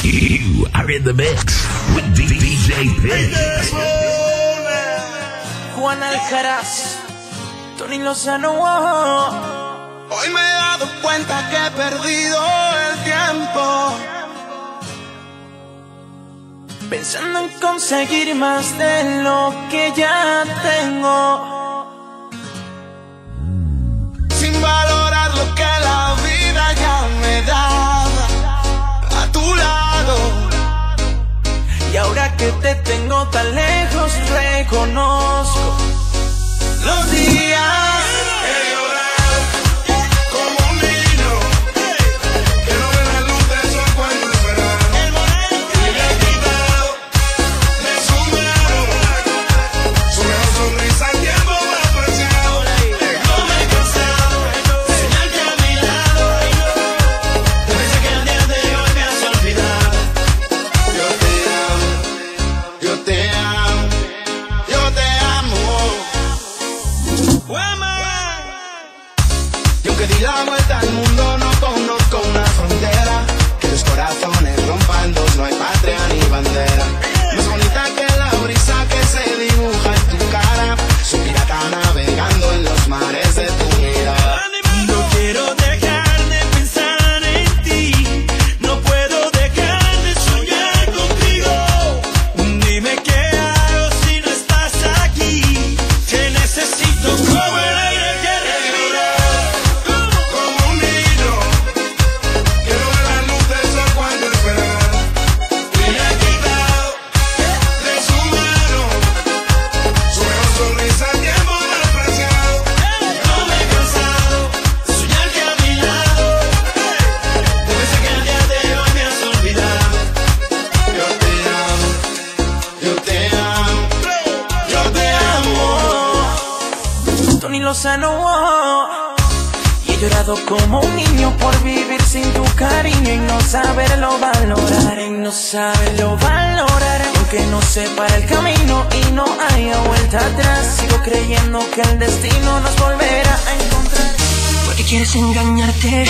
You are in the mix with DJ Pig. Juan Alcaraz, Tony Lozano. Hoy me he dado cuenta que he perdido el tiempo. Pensando en conseguir más de lo que ya tengo. Y ahora que te tengo tan lejos, reconozco los días. ¿Por qué quieres engañarte?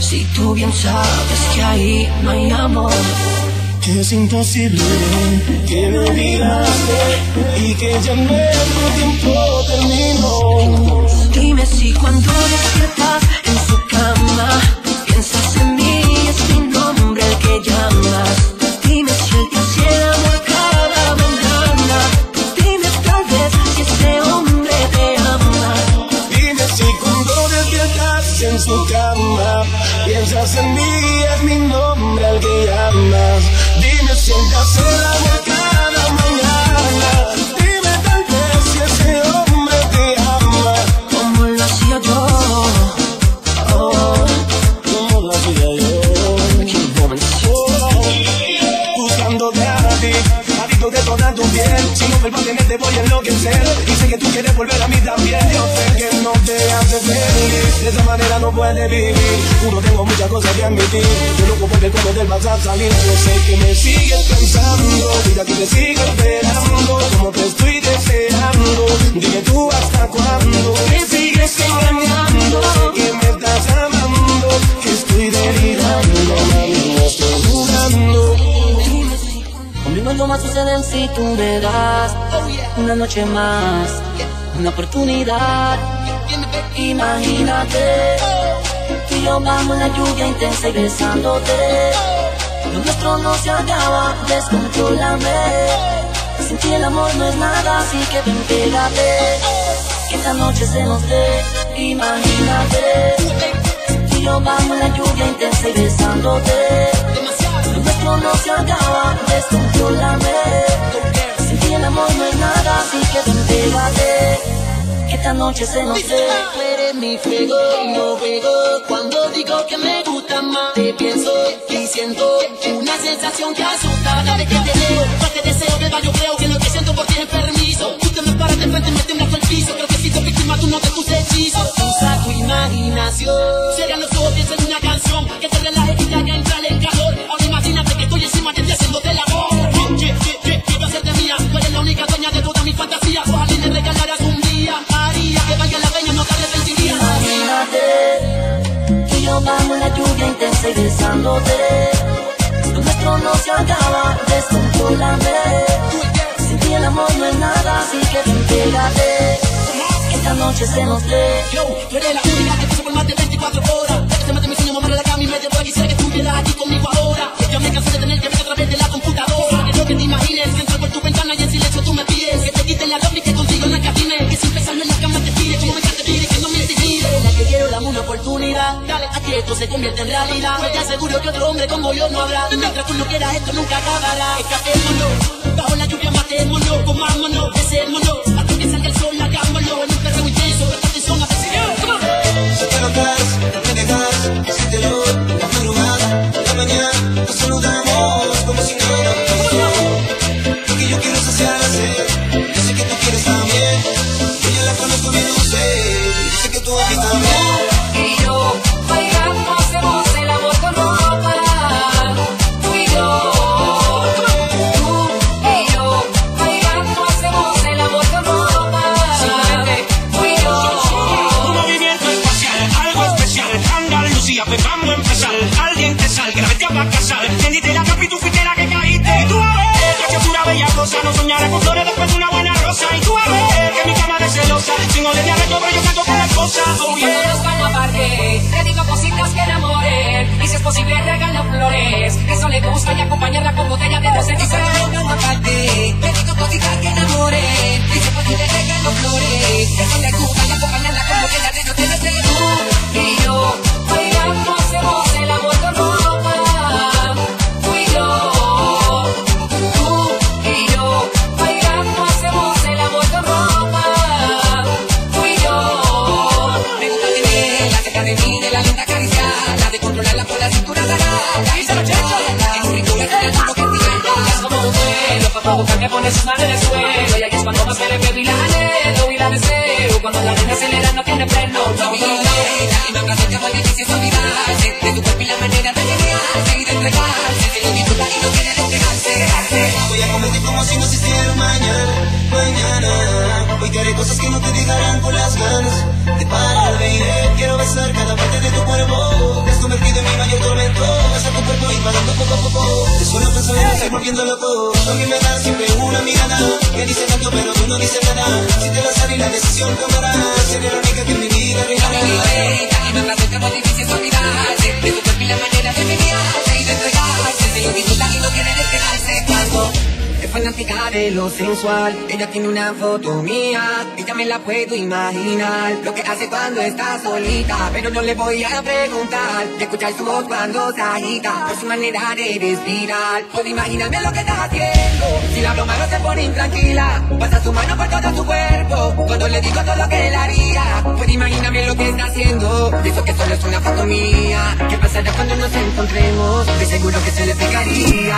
Si tú bien sabes que ahí no hay amor. Es imposible que me olvidaste y que ya nuestro tiempo terminó. Dime si cuando despiertas en su cama piensas en Dime si él a tenerte voy a enloquecer. Y sé que tú quieres volver a mí también. Yo sé que no te hace feliz. De esa manera no puedes vivir. Juro tengo muchas cosas que admitir. Yo loco porque como del vas a salir. Yo sé que me sigues pensando. Y aquí te sigo esperando. Como te estoy deseando. Dime tú hasta si tú me das una noche más, una oportunidad. Imagínate, tú y yo vamos en la lluvia intensa y besándote. Lo nuestro no se acaba, descontrolame. Sin ti el amor no es nada, así que ven, pégate. Que esta noche se nos dé, imagínate. Tú y yo vamos en la lluvia intensa y besándote. No se acaba, descontrolame Sin ti el amor no es nada, así que ven, pégate Que esta noche se nos dé. Tú eres mi fuego no juego Cuando digo que me gusta más. Te pienso y siento Una sensación que asusta. Cada vez que te veo Más te deseo, beba yo creo Que lo que siento por ti es permiso. Tú te me paras de frente, me tiemblas el piso. Creo que he sido víctima de uno de tus hechizos Usa tu imaginación. Cierra los ojos, piensa en una canción. Que te relaje y te haga entrar en beso y besándote. Lo nuestro no se acaba, descontrolame Sin ti el amor no es nada, así que ven, pégate Esta noche se nos dé Yo, tú eres la única que puse por más de 24 horas. Este te maté mi sueño, mamá, la cama y media hora Quisiera que tú estuvieras aquí conmigo ahora. Yo me cansé de tener que ver a través de la computadora. Que lo que te imagines, que entro por tu ventana y en silencio tú me pides Que te quiten la ropa y que contigo en la Que sin pensarme en la cama te pide, como me te pide Que no me intimide La que quiero dame una oportunidad. Esto se convierte en realidad. Pues te aseguro que otro hombre como yo no habrá. Mientras tú no quieras, esto nunca acabará. Escapémonos, bajo la lluvia matémonos, comámonos, besémonos. Hasta que salga el sol, hagámoslo. En un perreo intenso, presta atención a. Si te notas, no me dejas, decírtelo en la madrugada, la mañana, nos saludamos como si Y acompañarla con botella de rosé. Y Salgan aparte, te digo cositas que enamoren. Provocar me pones sus manos en el suelo Y ahí es cuando más me le pego y la anhelo y la deseo Cuando la nena acelera no tiene freno, no, no, Y me abraza que más difícil olvidarse De tu cuerpo y la manera de menearse y de entregarse Se lo disfruta y no quiere despegarse Voy a comerte como si no existiera mañana, mañana. Hoy te haré cosas que no te dejarán con las ganas de parar, baby. Quiero besar cada parte de tu cuerpo. Convertido en mi mayor tormento. Besar tu cuerpo y parando poco a poco. Te suelo pensar en estoy volviendo loco. También me das siempre una mirada que dice tanto, pero tú no dices nada. Si te vas a salir la decisión tomarás. Seré la única que en mi vida regalará. Y me que más difícil es olvidarse De tu cuerpo y la manera de menearse y de entregarse Se disfruta y no quiere despegarse es fanática de lo sensual. Ella tiene una foto mía Ella me la puedo imaginar. Lo que hace cuando está solita Pero no le voy a preguntar. De escuchar su voz cuando se agita Por su manera de respirar. Puedo imaginarme lo que está haciendo. Si la broma no se pone intranquila Pasa su mano por todo su cuerpo. Cuando le digo todo lo que él haría Puedo imaginarme lo que está haciendo. De que solo es una foto mía. ¿Qué pasará cuando nos encontremos? De seguro que se le pegaría.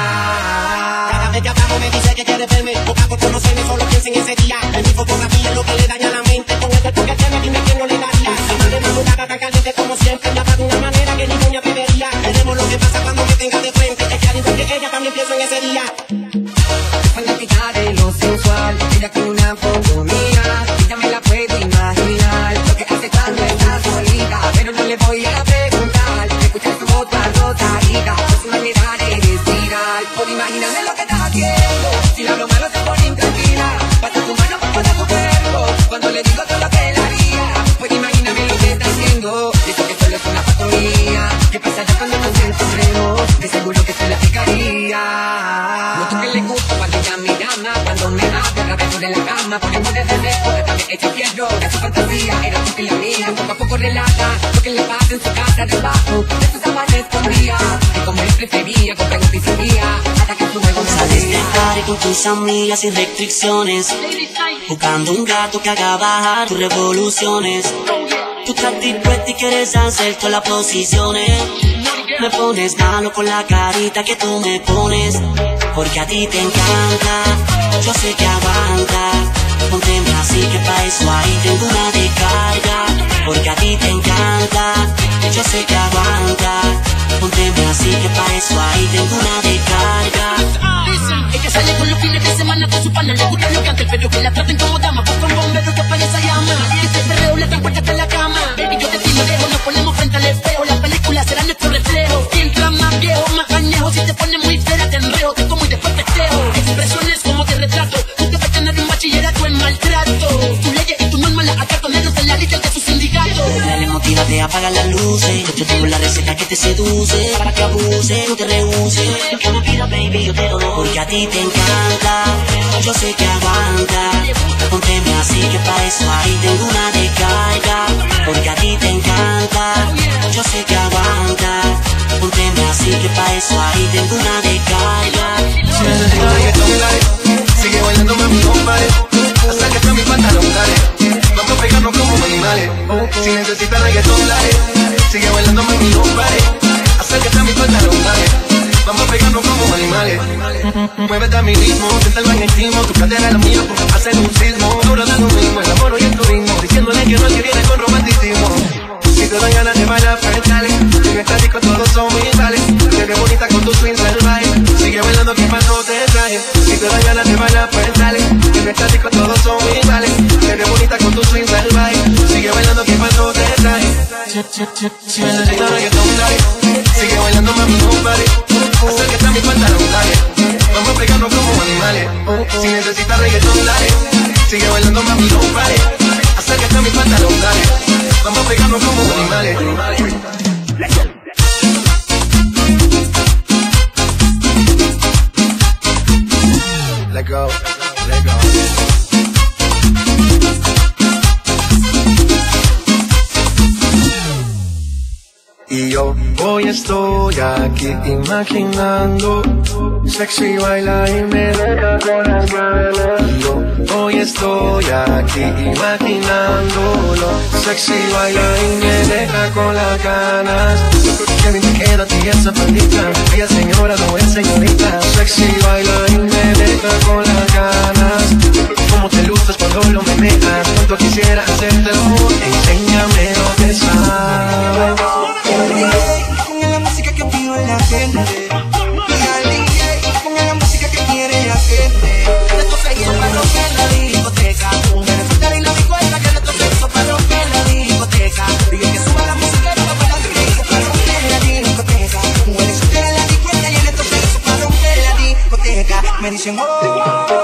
Cada vez que abajo me dice que quiere verme Boca por conocerme, solo piensa en ese día. En mi fotografía lo que le daña la mente Con el cuerpo que tiene, dime quién no le daría. Una de madrugada tan caliente como siempre Me de una manera que ni me atrevería Veremos lo que pasa cuando me tenga de frente Es que al igual que ella también pienso en ese día. Fanática de lo sensual Ella tiene una foto en su casa debajo De sus amantes escondía Y como él prefería, con preguntas y seguía Hasta que su juego salía. con tus amigas sin restricciones Buscando un gato que haga bajar tus revoluciones. Tú estás dispuesta y quieres hacer todas las posiciones. Me pones malo con la carita que tú me pones Porque a ti te encanta Yo sé que aguantas Ponte así que pa' eso ahí tengo una descarga Porque a ti te encanta. Yo sé que aguantas Ponte así que pa' eso ahí tengo una descarga. Ella sale con los fines de semana con su pana Le gusta lo que antes, pero que la traten como dama Busca un bombero que apague esa llama. Y ese perreo le dan puertas hasta la cama. Baby, yo te tiro dejo, nos ponemos frente al espejo. La película será nuestro reflejo. Mientras más viejo, más añejo Si te pones muy fea, te enreo Te como y después te creo Expresiones como te retrato Tú a tener un bachillerato en maltrato Tu leyes y tu norma la acato Negros en la apaga las luces. Yo tengo la receta que te seduce, para que abuse, no te rehúse. Lo que me pidas, baby, yo te lo doy. Porque a ti te encanta, yo sé que aguanta. Pónteme así que para eso ahí tengo una descarga. Porque a ti te encanta, yo sé que aguanta. Pónteme así que para eso ahí tengo una descarga. Sigue bailando, pare. Hasta que está mi pantalón, dale. Si necesitas reggaetón, dale. Sigue bailando, mami, no pare. Hasta que está mi pantalón, dale. Vamos a pegarnos como animales. Muévete a mi ritmo, sienta el magnetismo. Tu cadera es la mía, hacen un sismo. Ahora da lo mismo, el amor y el turismo. chick, chick. Imaginando Sexy baila y me deja con las ganas yo hoy estoy aquí imaginándolo. Sexy baila y me deja con las ganas. Que bien te queda a ti esa pandita. Ella señora no es señorita. Sexy baila y me deja con las ganas. Cómo te luces cuando lo meneas Cuánto quisiera hacerte el amor Enséñame lo que sabes gente. Diga al DJ, pongan la música que quiere la para la discoteca. Y la la discoteca. Y la y para la discoteca. Me dicen, oh.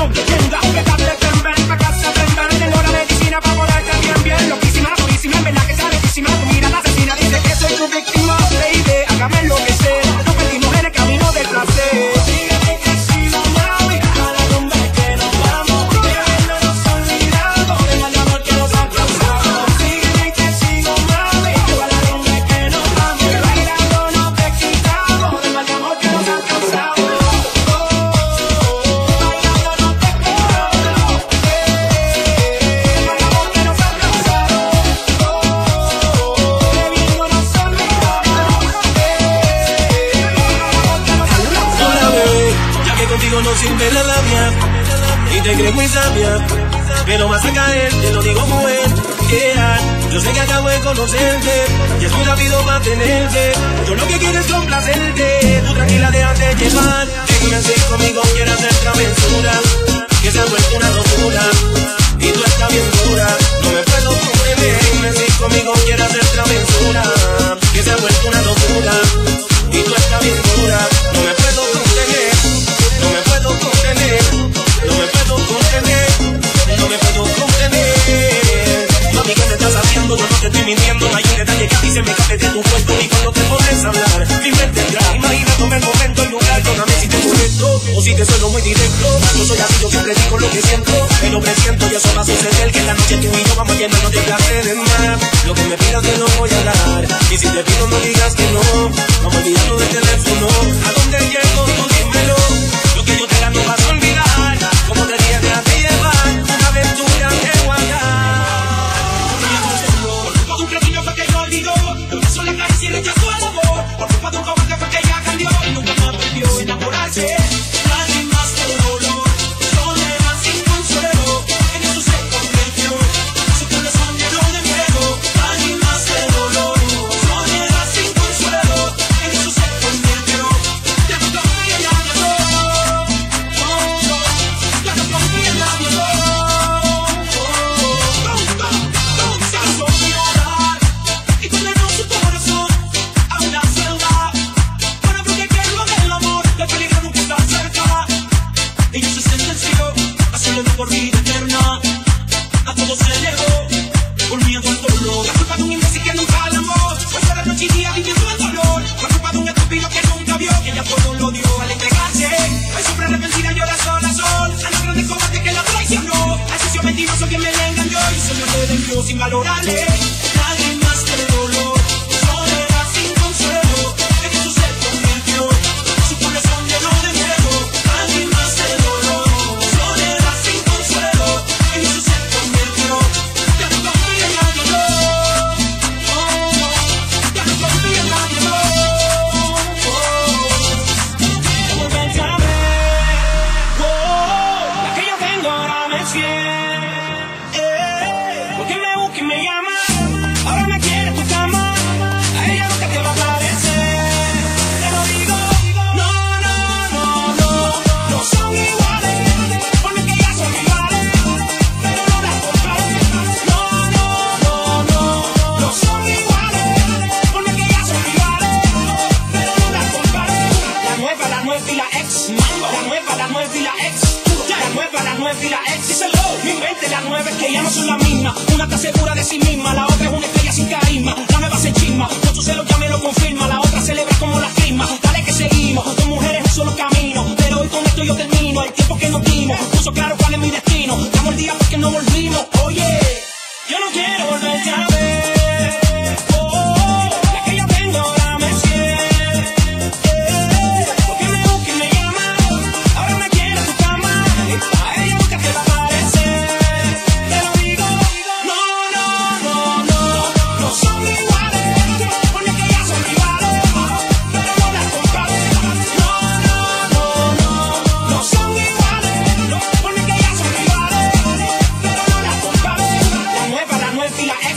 don't pretend conocerte y es muy rápido mantenerte. Yo lo que quiero es complacerte, tú tranquila déjate llevar.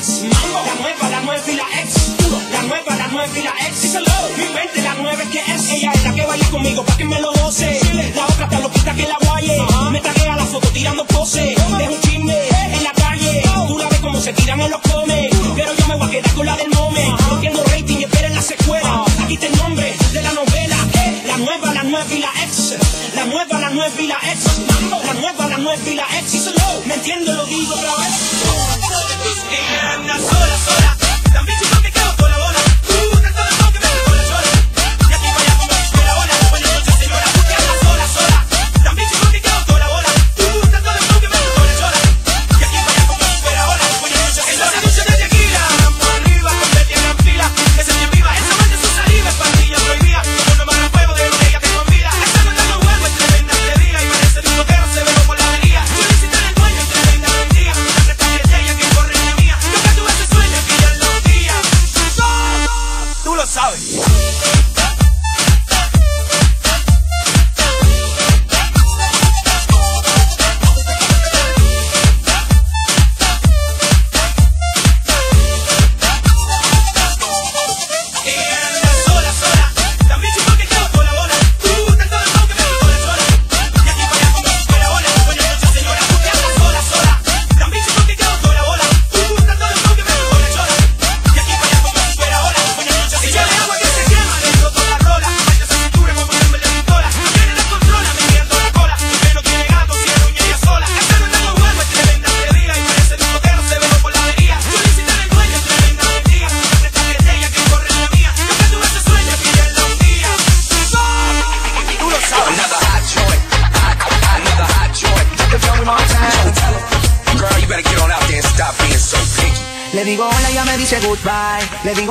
ex. La nueva, la nueva y la ex. La nueva, la nueva y la ex. Díselo. Mi mente, la nueva es que es. Ella es la que baila conmigo pa' que me lo goce. La otra está loquita que la guaye. Me taguea la foto tirando pose. Es un chisme en la calle. Tú la ves como se tiran en los comes. Pero yo me voy a quedar con la del mome. Haciendo rating y esperen la secuela. Aquí está el nombre de la novela. Eh, la nueva, la nueva y la ex. La nueva, la nueva y la ex. La nueva, la nueva y la ex. Díselo. Me entiendo, lo digo otra vez.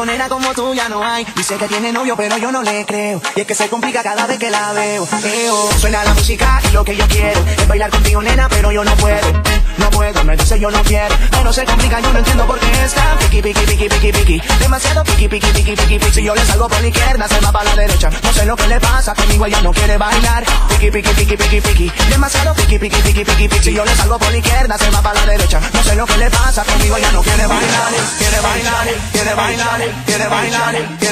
poner a Dice que tiene novio pero yo no le creo. Y es que se complica cada vez que la veo. Eo, suena la música y lo que yo quiero es bailar contigo nena pero yo no puedo. No puedo, me dice yo no quiero. Pero se complica, yo no entiendo por qué está piqui piqui piqui piqui piqui. Demasiado piqui piqui piqui piqui piqui. Si yo le salgo por la izquierda se va para la derecha. No sé lo que le pasa, conmigo ella no quiere bailar. Piqui piqui piqui piqui piqui. Demasiado piqui piqui piqui piqui piqui. Si yo le salgo por la izquierda se va para la derecha. No sé lo que le pasa, conmigo ella no quiere bailar. Quiere bailar, quiere bailar, quiere bailar, quiere bailar,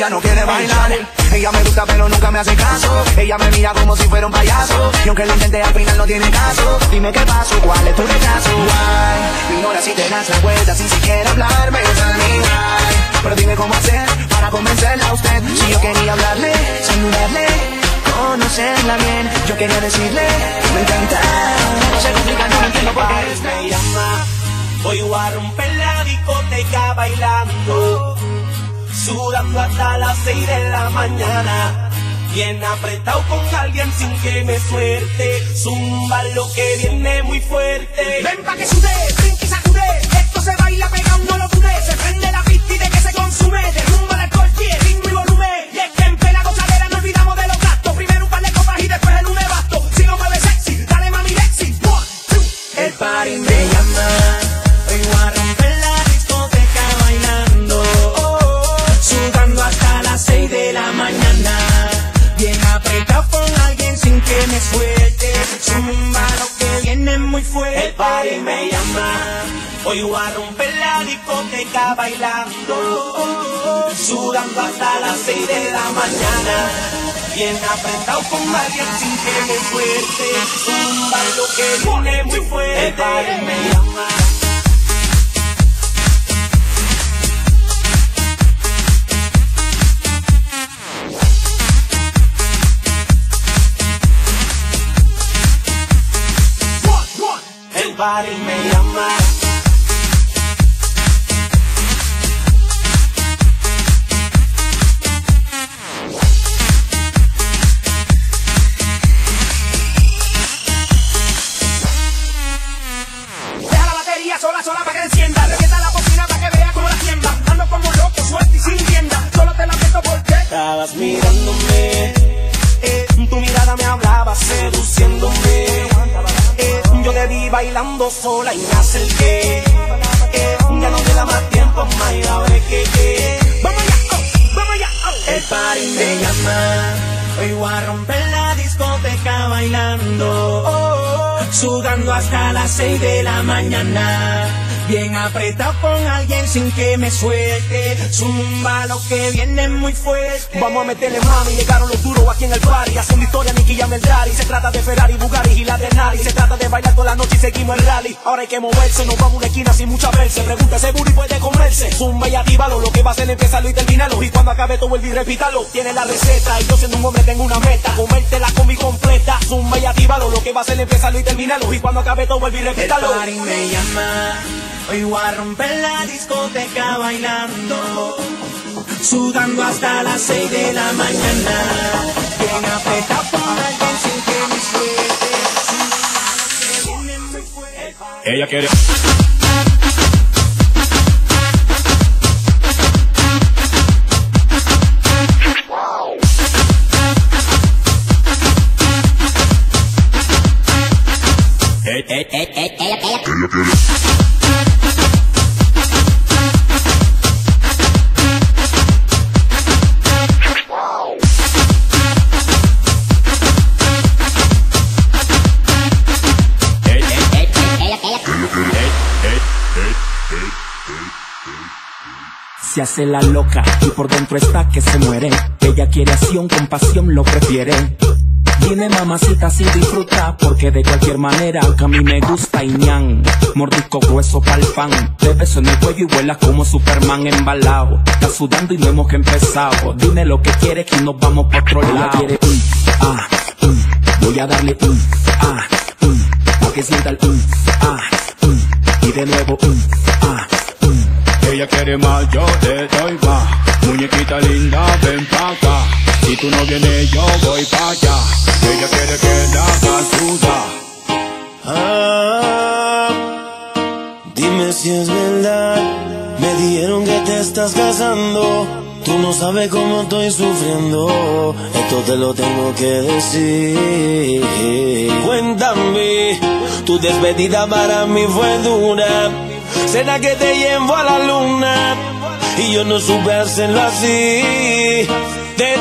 ella no quiere bailar. Ella me gusta pero nunca me hace caso. Ella me mira como si fuera un payaso. Y aunque lo intenté al final no tiene caso. Dime qué pasó, cuál es tu rechazo. Why? Ignora si te das la vuelta sin siquiera hablarme. Niña. Pero dime cómo hacer para convencerla a usted. Si yo quería hablarle, saludarle, conocerla bien. Yo quería decirle, me encanta. No se complica, no entiendo por qué. me llama. Voy a romper la discoteca bailando, sudando hasta las 6 de la mañana. Bien apretado con alguien sin que me suerte. Zumba lo que viene muy fuerte. Ven pa' que sude, brinque y sacude. Esto se baila pegado, no lo dude. Se prende la pista y de que se consume. Me suelte. Zumba lo que viene muy fuerte. El party me llama. Hoy voy a romper la discoteca bailando. Sudando hasta las 6 de la mañana. Bien apretado con que me suelte. Zumba lo que viene muy fuerte. El party me llama. body me llama. Bailando sola y me acerqué. Eh, ya no queda más tiempo, más y a ver qué qué. Vamos allá, oh, vamos allá, oh. El party me llama, hoy voy a romper la discoteca bailando, sudando hasta las 6 de la mañana. Bien apretado con alguien sin que me suelte, zumba lo que viene muy fuerte. Vamos a meterle mami, llegaron los duros aquí en el party. Haciendo historia, Nicky llama el Rari Se trata de Ferrari, Bugatti y la de Nari. Se trata de bailar toda la noche y seguimos el rally. Ahora hay que moverse, nos vamos a una esquina sin mucha verse. Pregunta ese booty puede comerse Zumba y actívalo, lo que va a hacer empezarlo y terminarlo. Y cuando acabe todo vuelve y repítalo. Tiene la receta y yo siendo un hombre tengo una meta. Comértela con mi completa Zumba y actívalo, lo que va a hacer empezarlo y terminarlo Y cuando acabe todo vuelve y El repítalo party me llama, hoy voy a romper la discoteca bailando, sudando hasta las 6 de la mañana, bien apretado con alguien sin que me suelte. Ella quiere. Se hace la loca y por dentro está que se muere. Ella quiere acción, con pasión lo prefiere. Dime mamacita si disfruta, porque de cualquier manera que a mí me gusta y ñan. Mordisco grueso pa'l pan, te beso en el cuello y vuelas como Superman embalado. Está sudando y no hemos empezado. Dime lo que quieres que nos vamos pa' otro lado. Ella quiere un, ah, un, voy a darle un, ah, un, pa' que sienta el un, ah, un, y de nuevo un, ah. Ella quiere más, yo te doy más. Muñequita linda, ven pa' acá. Si tú no vienes, yo voy pa' allá. Ella quiere que la haga suda. Ah, dime si es verdad. Me dijeron que te estás casando. Tú no sabes cómo estoy sufriendo. Esto te lo tengo que decir. Cuéntame, tu despedida para mí fue dura. Será que te llevo a la luna. Y yo no supe hacerlo así. Te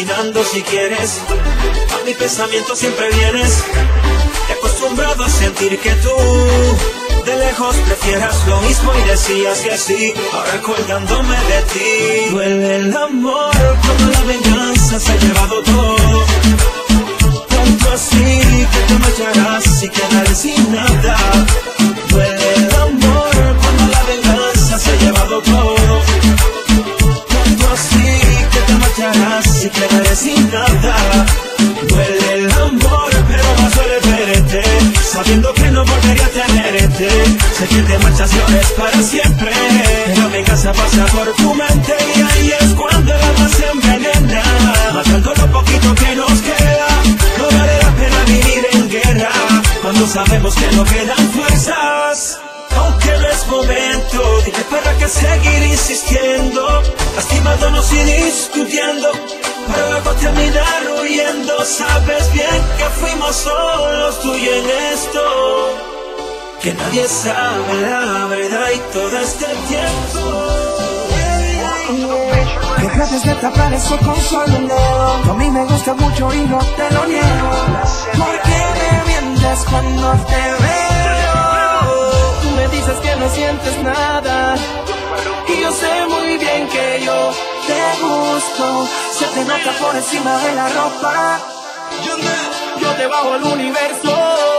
Si quieres, a mi pensamiento siempre vienes. He acostumbrado a sentir que tú de lejos prefieras lo mismo y decías que sí. Ahora acordándome de ti, duele el amor cuando la venganza se ha llevado todo. Tanto así que te marcharás y quedaré sin nada. Que te marchas y es para siempre, pero mi casa pasa por tu mente y ahí es cuando el alma se envenena. Matando lo poquito que nos queda, no vale la pena vivir en guerra, cuando sabemos que no quedan fuerzas. Aunque no es momento, dije para que seguir insistiendo, lastimándonos y discutiendo, para luego terminar huyendo. Sabes bien que fuimos solos tú y en esto, que nadie sabe la verdad y todo este tiempo. Que trates de tapar eso con solo un A mí me gusta mucho y no te lo niego. ¿Por qué me mientes cuando te veo? Tú me dices que no sientes nada. Y yo sé muy bien que yo te gusto Se te nota por encima de la ropa. Yo te bajo el universo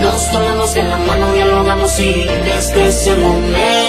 Nos tomamos en la mano, dialogamos y desde ese momento